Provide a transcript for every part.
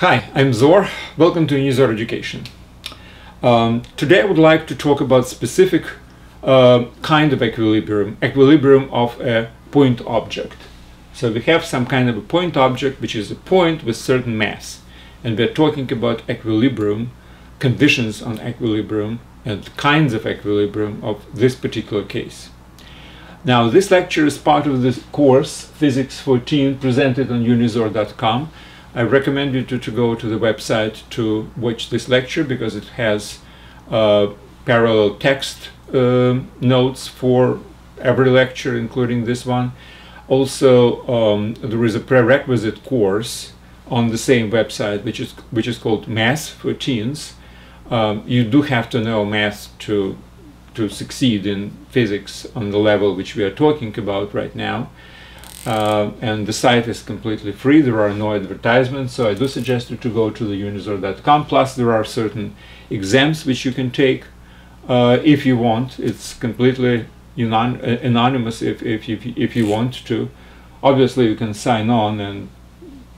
Hi, I'm Zor. Welcome to Unizor Education. Um, today I would like to talk about specific uh, kind of equilibrium, equilibrium of a point object. So we have some kind of a point object which is a point with certain mass and we're talking about equilibrium, conditions on equilibrium and kinds of equilibrium of this particular case. Now this lecture is part of the course Physics for Teens presented on unizor.com. I recommend you to, to go to the website to watch this lecture because it has uh, parallel text uh, notes for every lecture including this one. Also um, there is a prerequisite course on the same website which is which is called Math for Teens. Um, you do have to know math to to succeed in physics on the level which we are talking about right now. Uh, and the site is completely free. There are no advertisements, so I do suggest you to go to the unizor.com. Plus, there are certain exams which you can take uh, if you want. It's completely anonymous if, if, if, if you want to. Obviously, you can sign on and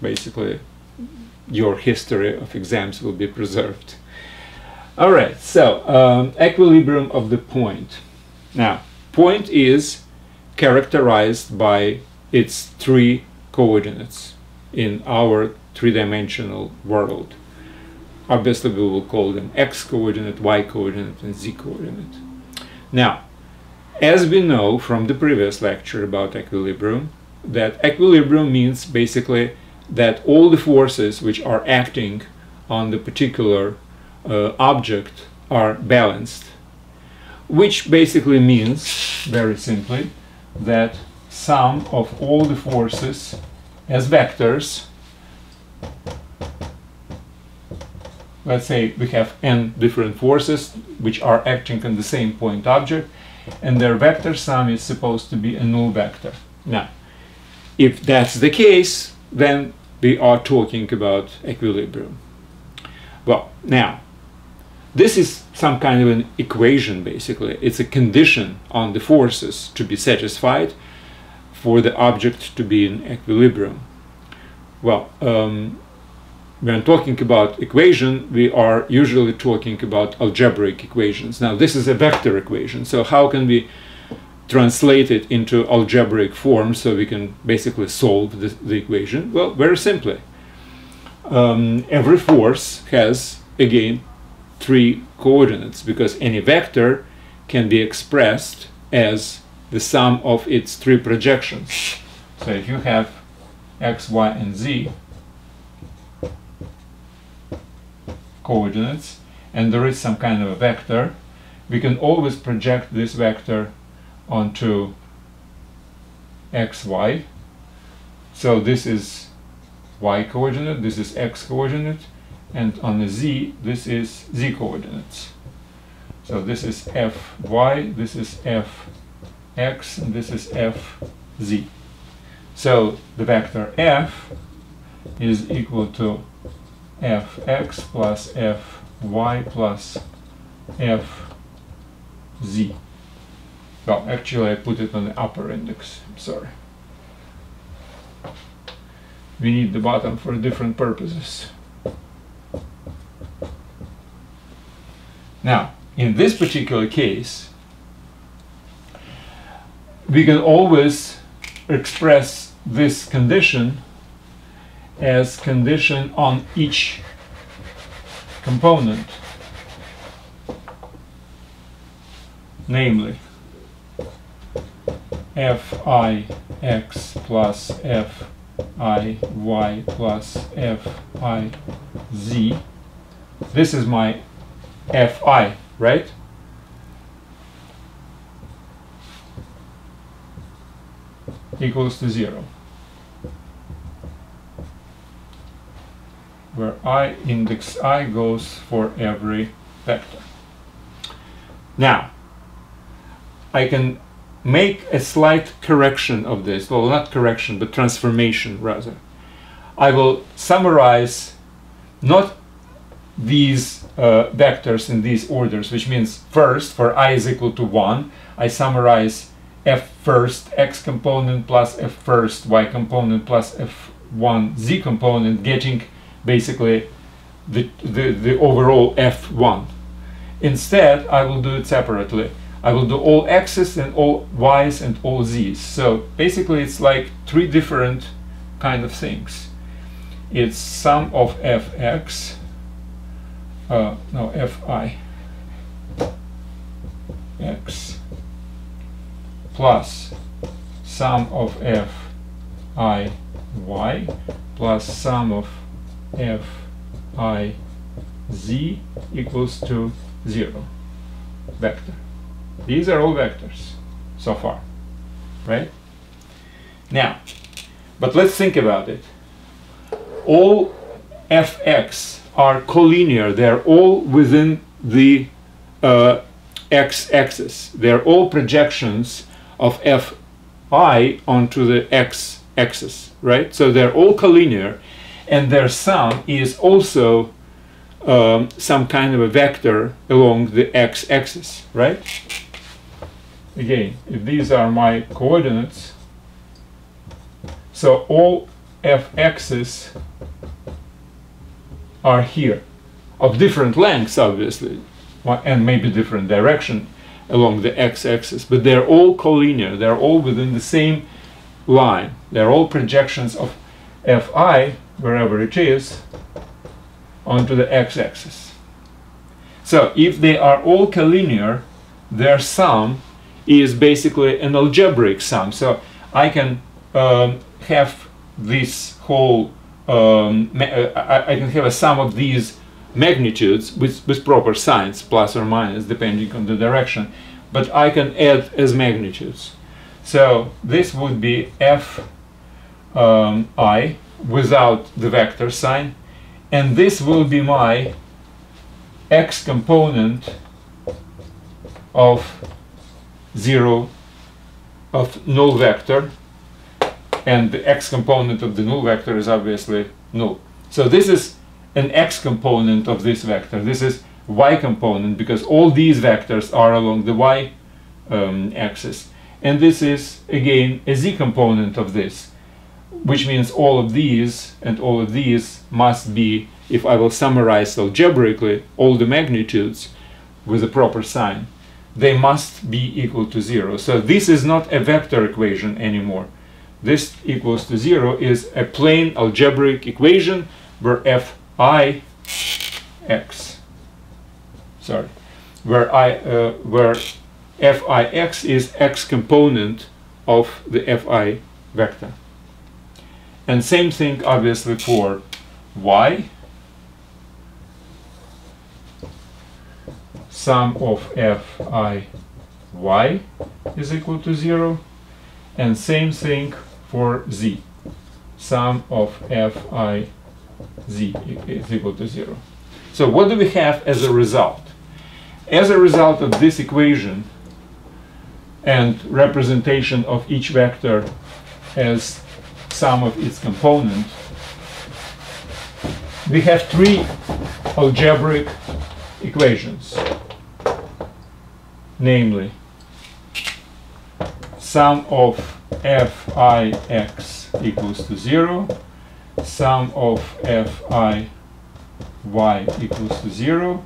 basically your history of exams will be preserved. All right, so um, equilibrium of the point. Now, point is characterized by its three coordinates in our three-dimensional world. Obviously, we will call them x coordinate, y coordinate, and z coordinate. Now, as we know from the previous lecture about equilibrium, that equilibrium means basically that all the forces which are acting on the particular uh, object are balanced, which basically means, very simply, that sum of all the forces as vectors, let's say we have n different forces which are acting on the same point object, and their vector sum is supposed to be a null vector. Now, if that's the case, then we are talking about equilibrium. Well, now, this is some kind of an equation, basically. It's a condition on the forces to be satisfied for the object to be in equilibrium. Well, um, when talking about equation, we are usually talking about algebraic equations. Now, this is a vector equation, so how can we translate it into algebraic form so we can basically solve the, the equation? Well, very simply. Um, every force has, again, three coordinates because any vector can be expressed as the sum of its three projections. So if you have x, y, and z coordinates and there is some kind of a vector, we can always project this vector onto x, y. So this is y coordinate, this is x coordinate, and on the z this is z coordinates so this is fy this is fx and this is fz so the vector f is equal to fx plus fy plus fz well actually I put it on the upper index. I'm sorry. We need the bottom for different purposes. Now, in this particular case, we can always express this condition as condition on each component, namely fix plus fiy plus fiz. This is my Fi, right? Equals to 0. Where i index i goes for every vector. Now, I can make a slight correction of this, well not correction, but transformation rather. I will summarize not these uh, vectors in these orders, which means first, for i is equal to 1, I summarize f first x component plus f first y component plus f1 z component, getting basically the, the, the overall f1. Instead, I will do it separately. I will do all x's and all y's and all z's. So basically it's like three different kind of things. It's sum of fx, uh, no, fi, x, plus sum of f i y plus sum of f i z equals to 0 vector. These are all vectors so far, right? Now, but let's think about it. All fx are collinear. They're all within the uh, x-axis. They're all projections of fi onto the x-axis, right? So they're all collinear, and their sum is also um, some kind of a vector along the x-axis, right? Again, if these are my coordinates, so all f-x's are here, of different lengths, obviously, and maybe different direction along the x-axis, but they're all collinear, they're all within the same line. They're all projections of fi, wherever it is, onto the x-axis. So if they are all collinear, their sum is basically an algebraic sum. So I can um, have this whole, um, uh, I, I, can have a sum of these magnitudes with, with proper signs, plus or minus, depending on the direction, but I can add as magnitudes. So this would be f um, i without the vector sign and this will be my x component of 0 of null vector and the x component of the null vector is obviously null. So this is an x component of this vector. This is y component because all these vectors are along the y um, axis. And this is again a z component of this which means all of these and all of these must be, if I will summarize algebraically all the magnitudes with a proper sign, they must be equal to zero. So this is not a vector equation anymore. This equals to zero is a plain algebraic equation where fi x, sorry, where I uh, where fix is x component of the fi vector. And same thing obviously for y. Sum of f i y is equal to 0. And same thing for z. Sum of f i z is equal to 0. So what do we have as a result? As a result of this equation and representation of each vector as sum of its components, we have three algebraic equations, namely sum of fix equals to 0, sum of fi y equals to 0,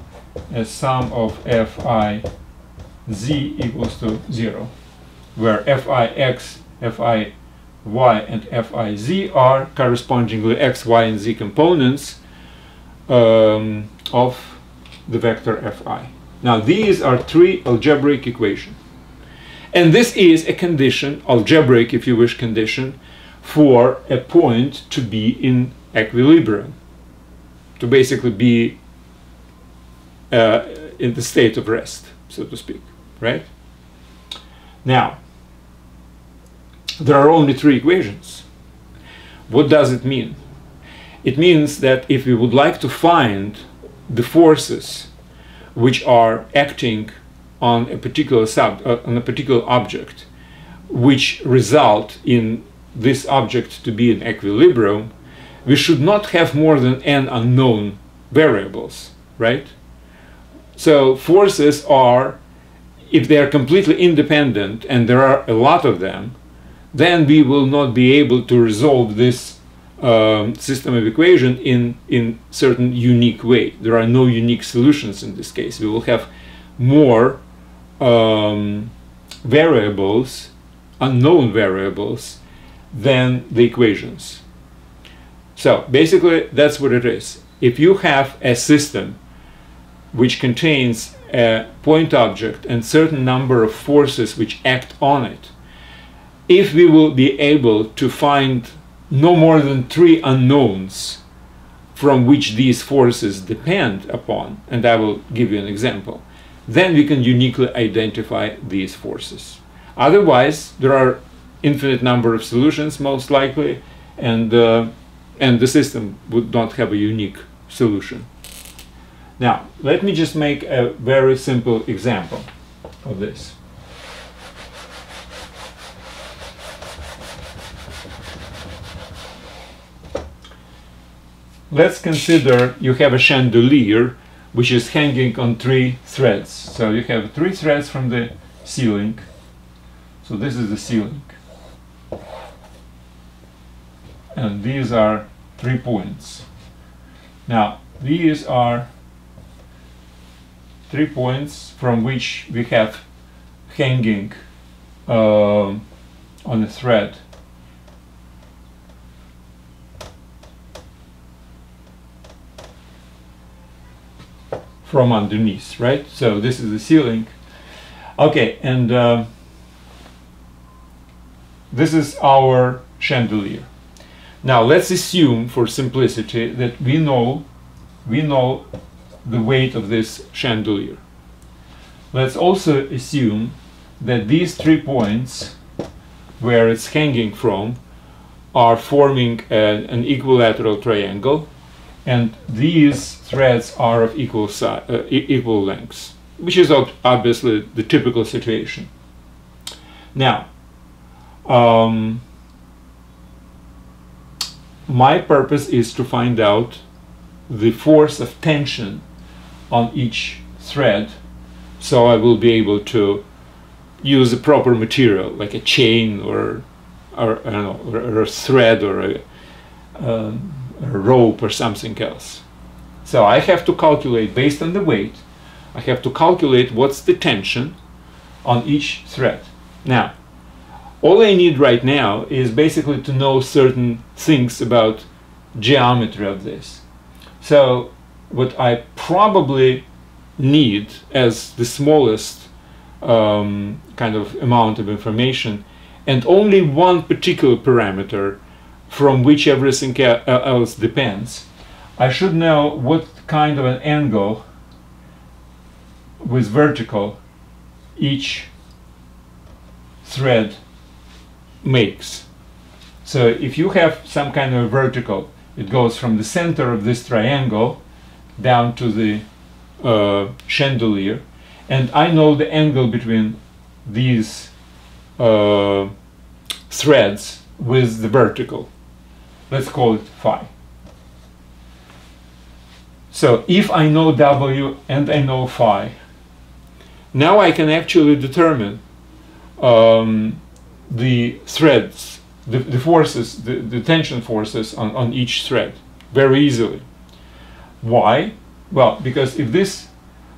and sum of fi z equals to 0, where fi x, fi y and fi z are correspondingly x, y, and z components um, of the vector fi. Now these are three algebraic equations. And this is a condition, algebraic if you wish condition, for a point to be in equilibrium, to basically be uh, in the state of rest, so to speak, right? Now, there are only three equations. What does it mean? It means that if we would like to find the forces which are acting on a particular sub uh, on a particular object which result in this object to be in equilibrium we should not have more than n unknown variables right so forces are if they are completely independent and there are a lot of them then we will not be able to resolve this um, system of equation in in certain unique way. There are no unique solutions in this case. We will have more um, variables, unknown variables, than the equations. So basically, that's what it is. If you have a system which contains a point object and certain number of forces which act on it, if we will be able to find no more than three unknowns from which these forces depend upon, and I will give you an example, then we can uniquely identify these forces. Otherwise, there are infinite number of solutions most likely, and, uh, and the system would not have a unique solution. Now, let me just make a very simple example of this. let's consider you have a chandelier which is hanging on three threads. So you have three threads from the ceiling. So this is the ceiling. And these are three points. Now, these are three points from which we have hanging uh, on a thread from underneath, right? So this is the ceiling. Okay, and uh, this is our chandelier. Now let's assume, for simplicity, that we know we know the weight of this chandelier. Let's also assume that these three points where it's hanging from are forming a, an equilateral triangle and these threads are of equal size, uh, equal lengths, which is obviously the typical situation. Now, um, my purpose is to find out the force of tension on each thread so I will be able to use a proper material like a chain or, or know, or a thread or a um, a rope or something else. So I have to calculate based on the weight, I have to calculate what's the tension on each thread. Now, all I need right now is basically to know certain things about geometry of this. So what I probably need as the smallest um, kind of amount of information and only one particular parameter from which everything else depends. I should know what kind of an angle with vertical each thread makes. So if you have some kind of vertical, it goes from the center of this triangle down to the uh, chandelier, and I know the angle between these uh, threads with the vertical let's call it phi. So if I know W and I know phi, now I can actually determine um, the threads, the, the forces, the, the tension forces on, on each thread very easily. Why? Well, because if this,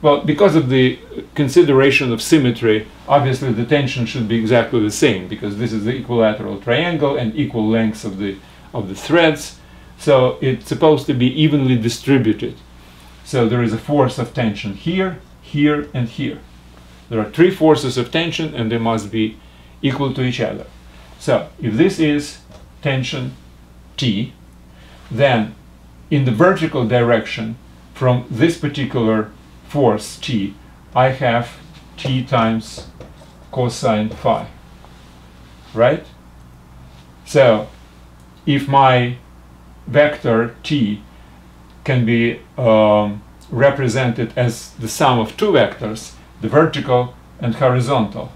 well, because of the consideration of symmetry, obviously the tension should be exactly the same because this is the equilateral triangle and equal lengths of the of the threads. So it's supposed to be evenly distributed. So there is a force of tension here, here, and here. There are three forces of tension and they must be equal to each other. So if this is tension T, then in the vertical direction from this particular force T, I have T times cosine phi, right? So if my vector t can be um, represented as the sum of two vectors, the vertical and horizontal.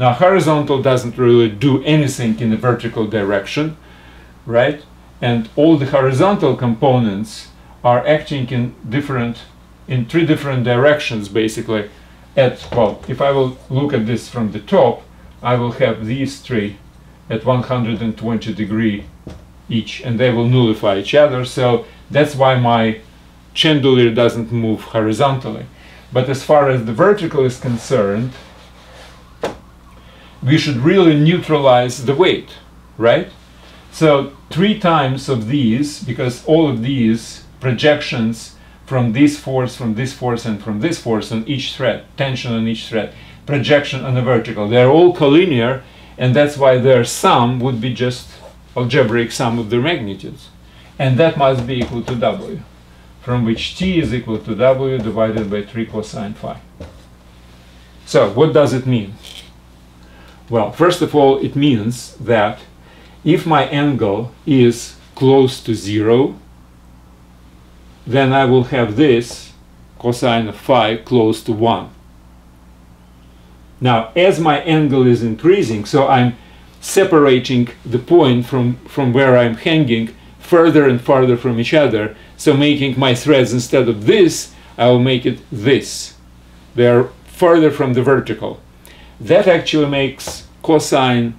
Now horizontal doesn't really do anything in the vertical direction, right? And all the horizontal components are acting in different, in three different directions basically. At, well, if I will look at this from the top, I will have these three at 120 degree each and they will nullify each other. So that's why my chandelier doesn't move horizontally. But as far as the vertical is concerned we should really neutralize the weight right so three times of these because all of these projections from this force from this force and from this force on each thread tension on each thread projection on the vertical they're all collinear and that's why their sum would be just algebraic sum of their magnitudes. And that must be equal to w, from which t is equal to w divided by 3 cosine phi. So what does it mean? Well, first of all, it means that if my angle is close to zero, then I will have this cosine of phi close to 1. Now, as my angle is increasing, so I'm separating the point from, from where I'm hanging further and farther from each other, so making my threads instead of this, I will make it this. They're further from the vertical. That actually makes cosine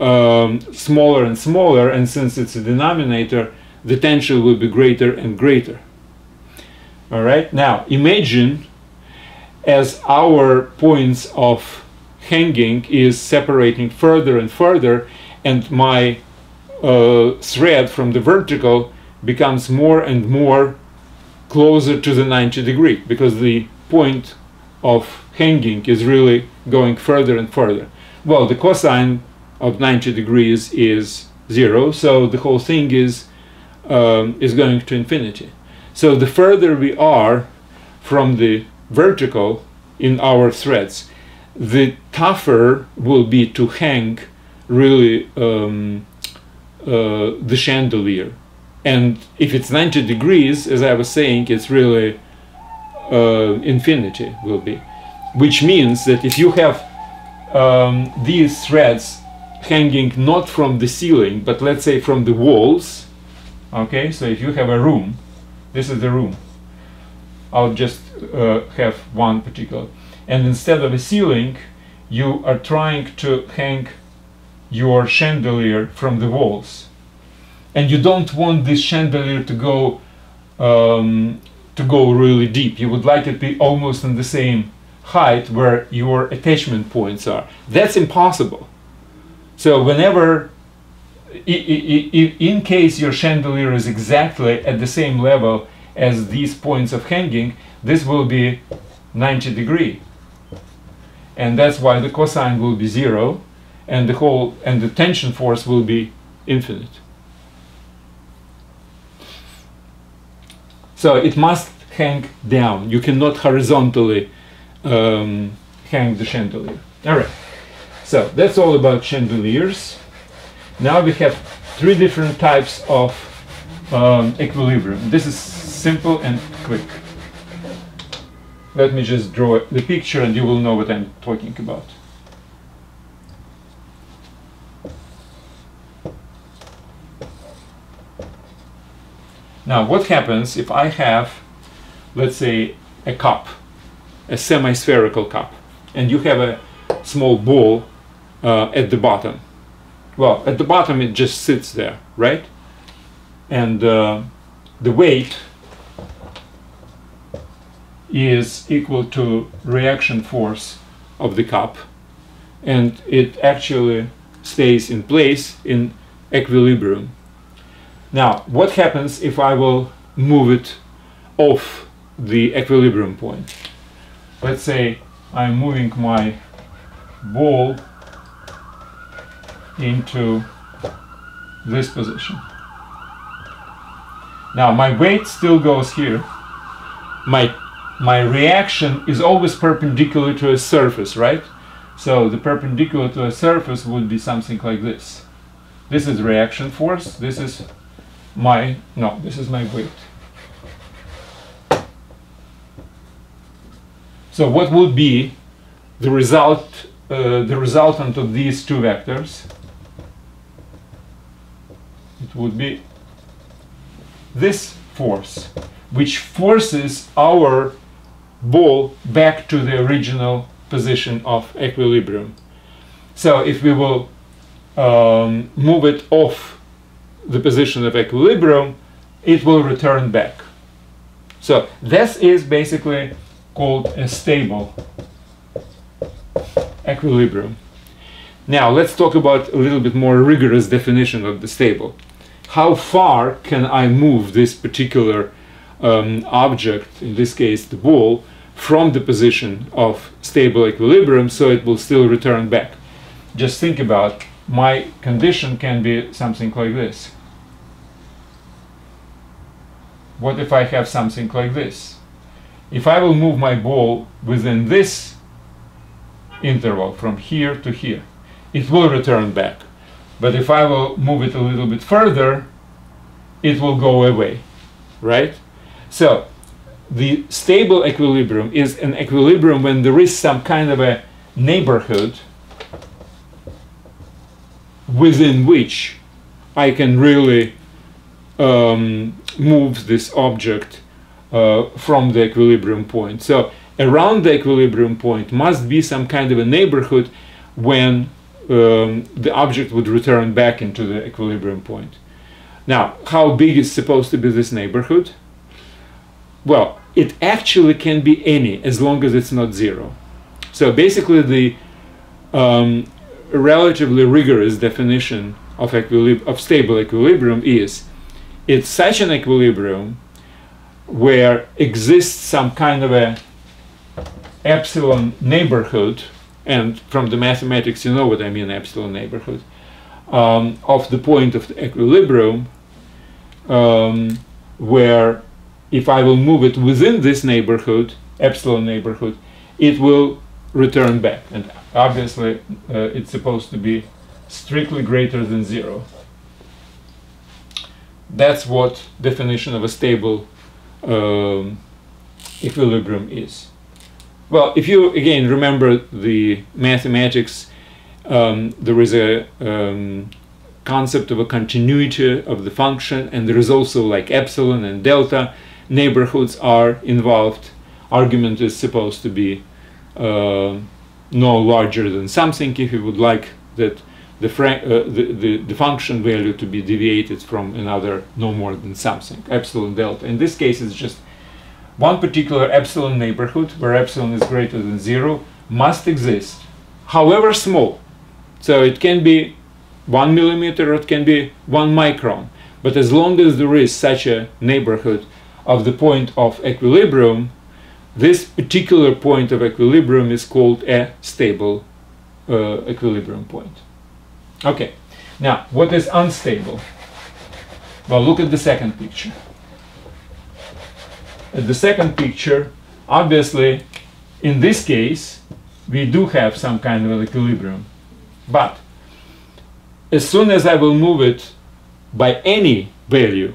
um, smaller and smaller, and since it's a denominator, the tension will be greater and greater. All right, now imagine as our points of hanging is separating further and further and my uh, thread from the vertical becomes more and more closer to the 90 degree because the point of hanging is really going further and further. Well, the cosine of 90 degrees is zero, so the whole thing is um, is going to infinity. So the further we are from the vertical in our threads, the tougher will be to hang really um, uh, the chandelier. And if it's 90 degrees, as I was saying, it's really uh, infinity will be. Which means that if you have um, these threads hanging not from the ceiling, but let's say from the walls, okay, so if you have a room, this is the room, I'll just uh, have one particular. And instead of a ceiling, you are trying to hang your chandelier from the walls. And you don't want this chandelier to go um, to go really deep. You would like it to be almost in the same height where your attachment points are. That's impossible. So whenever, in case your chandelier is exactly at the same level as these points of hanging, this will be 90 degree. And that's why the cosine will be zero and the whole and the tension force will be infinite. So it must hang down. You cannot horizontally um, hang the chandelier. All right. So that's all about chandeliers. Now we have three different types of um, equilibrium. This is simple and quick. Let me just draw the picture and you will know what I'm talking about. Now, what happens if I have, let's say, a cup, a semi-spherical cup, and you have a small ball uh, at the bottom? Well, at the bottom it just sits there, right? And uh, the weight is equal to reaction force of the cup and it actually stays in place in equilibrium. Now, what happens if I will move it off the equilibrium point? Let's say I'm moving my ball into this position. Now my weight still goes here. My my reaction is always perpendicular to a surface, right? So the perpendicular to a surface would be something like this. This is reaction force, this is my, no, this is my weight. So what would be the result, uh, the resultant of these two vectors? It would be this force, which forces our ball back to the original position of equilibrium. So if we will um, move it off the position of equilibrium, it will return back. So this is basically called a stable equilibrium. Now let's talk about a little bit more rigorous definition of the stable. How far can I move this particular um, object, in this case the ball, from the position of stable equilibrium so it will still return back? Just think about my condition can be something like this. What if I have something like this? If I will move my ball within this interval from here to here, it will return back. But if I will move it a little bit further, it will go away, right? So the stable equilibrium is an equilibrium when there is some kind of a neighborhood within which I can really um, move this object uh, from the equilibrium point. So around the equilibrium point must be some kind of a neighborhood when um, the object would return back into the equilibrium point. Now, how big is supposed to be this neighborhood? Well, it actually can be any as long as it's not zero. So basically the um, relatively rigorous definition of, of stable equilibrium is it's such an equilibrium where exists some kind of a epsilon neighborhood and from the mathematics you know what I mean epsilon neighborhood um, of the point of the equilibrium um, where if I will move it within this neighborhood epsilon neighborhood it will return back and obviously uh, it's supposed to be strictly greater than zero. That's what definition of a stable um, equilibrium is. Well, if you again remember the mathematics, um, there is a um, concept of a continuity of the function, and there is also like epsilon and delta. Neighborhoods are involved. Argument is supposed to be uh, no larger than something if you would like that the, uh, the, the, the, function value to be deviated from another no more than something, epsilon delta. In this case, it's just one particular epsilon neighborhood, where epsilon is greater than zero, must exist, however small. So it can be one millimeter it can be one micron. But as long as there is such a neighborhood of the point of equilibrium, this particular point of equilibrium is called a stable uh, equilibrium point. Okay, now what is unstable? Well, look at the second picture At the second picture, obviously, in this case, we do have some kind of equilibrium. But as soon as I will move it by any value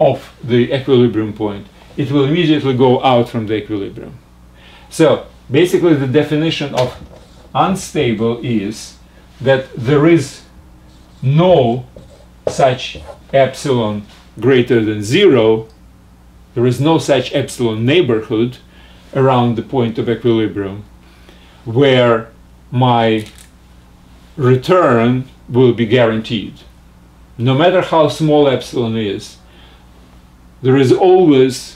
of the equilibrium point, it will immediately go out from the equilibrium. So basically the definition of unstable is that there is no such epsilon greater than zero, there is no such epsilon neighborhood around the point of equilibrium where my return will be guaranteed. No matter how small epsilon is, there is always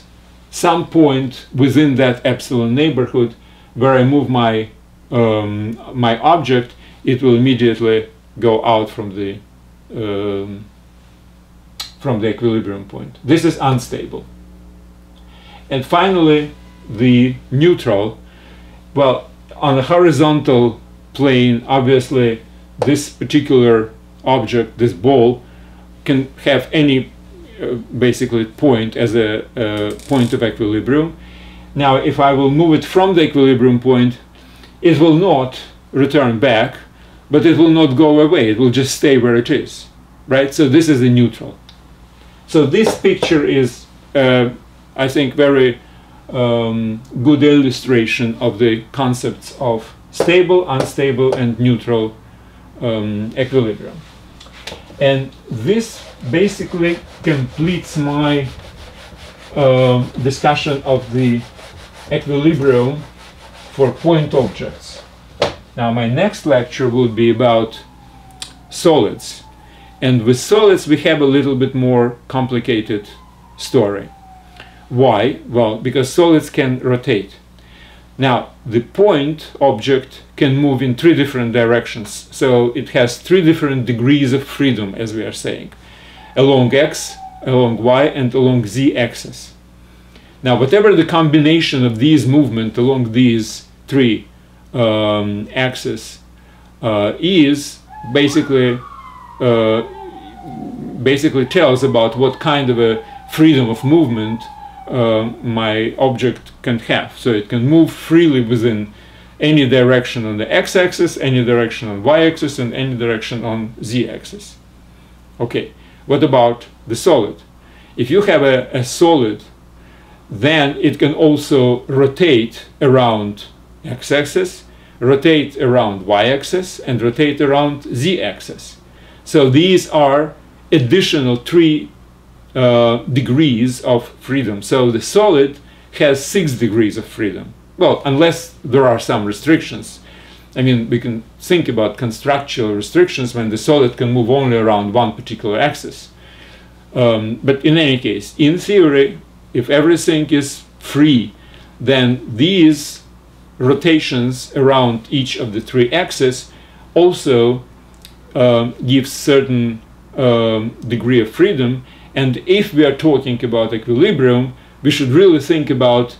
some point within that epsilon neighborhood where I move my um, my object, it will immediately go out from the um, from the equilibrium point. This is unstable. And finally, the neutral. Well, on the horizontal plane, obviously, this particular object, this ball, can have any uh, basically point as a point of equilibrium. Now, if I will move it from the equilibrium point, it will not return back, but it will not go away. It will just stay where it is, right? So this is the neutral. So this picture is, uh, I think, very um, good illustration of the concepts of stable, unstable, and neutral um, equilibrium. And this basically completes my uh, discussion of the equilibrium for point objects. Now my next lecture will be about solids And with solids, we have a little bit more complicated story. Why? Well, because solids can rotate. Now, the point object can move in three different directions. So it has three different degrees of freedom, as we are saying, along x, along y, and along z axis. Now, whatever the combination of these movement along these three um, axes uh, is, basically, uh, basically tells about what kind of a freedom of movement uh, my object can have. So it can move freely within any direction on the x-axis, any direction on y-axis, and any direction on z-axis. Okay, what about the solid? If you have a, a solid, then it can also rotate around x-axis, rotate around y-axis, and rotate around z-axis. So these are additional three uh, degrees of freedom. So the solid has six degrees of freedom. Well, unless there are some restrictions. I mean, we can think about constructual restrictions when the solid can move only around one particular axis. Um, but in any case, in theory, if everything is free, then these rotations around each of the three axes also um, give certain um, degree of freedom. And if we are talking about equilibrium, we should really think about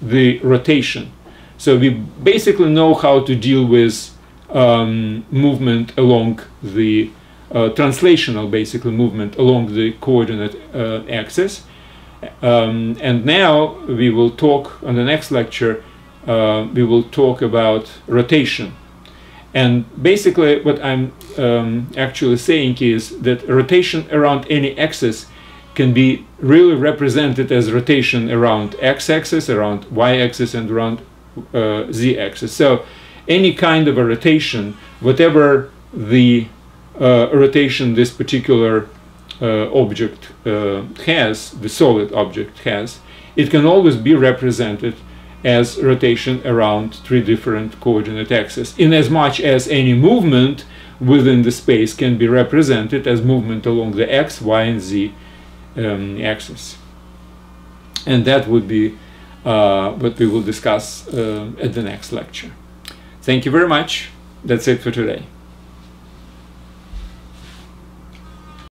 the rotation. So we basically know how to deal with um, movement along the uh, translational, basically movement along the coordinate uh, axis. Um, and now we will talk on the next lecture, uh, we will talk about rotation. And basically what I'm um, actually saying is that rotation around any axis can be really represented as rotation around x-axis, around y-axis, and around uh, z-axis. So any kind of a rotation, whatever the uh, rotation this particular uh, object uh, has, the solid object has, it can always be represented as rotation around three different coordinate axes, in as much as any movement within the space can be represented as movement along the x, y, and z um, axis. And that would be uh, what we will discuss uh, at the next lecture. Thank you very much. That's it for today.